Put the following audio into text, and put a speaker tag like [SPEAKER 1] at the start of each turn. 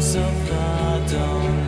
[SPEAKER 1] so far, don't